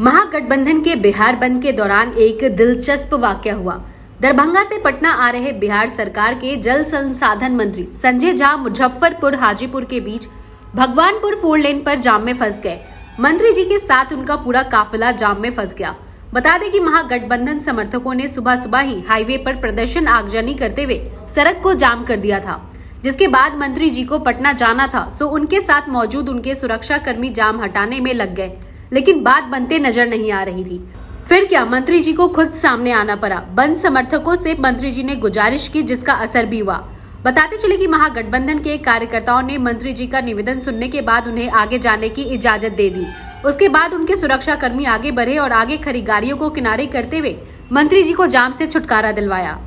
महागठबंधन के बिहार बंद के दौरान एक दिलचस्प वाक्य हुआ। दरभंगा से पटना आ रहे बिहार सरकार के जल संसाधन मंत्री संजय झा मुजफ्फरपुर, हाजीपुर के बीच भगवानपुर फोर लेन पर जाम में फंस गए। मंत्री जी के साथ उनका पूरा काफिला जाम में फंस गया। बता दें कि महागठबंधन समर्थकों ने सुबह सुबह ही हाईवे पर प्रदर्शन आगजनी करते हुए सड़क को जाम कर दिया था। जिसके बाद मंत्री जी को पटना जाना था, सो उनके साथ मौजूद उनके सुरक्षा कर्मी जाम हटाने में लग गए, लेकिन बात बनते नज़र नहीं आ रही थी। फिर क्या मंत्री जी को खुद सामने आना पड़ा? बंद समर्थकों से मंत्री जी ने गुजारिश की, जिसका असर भी हुआ। बताते चले कि महागठबंधन के कार्यकर्ताओं ने मंत्री जी का निवेदन सुनने के बाद उन्हें आगे जाने की इजाज़त दे दी। उसके बाद उनके सुरक्षा कर्मी आगे बढ़े और आगे गाड़ियों को किनारे करते हुए मंत्री जी को जाम से छुटकारा दिलवाया।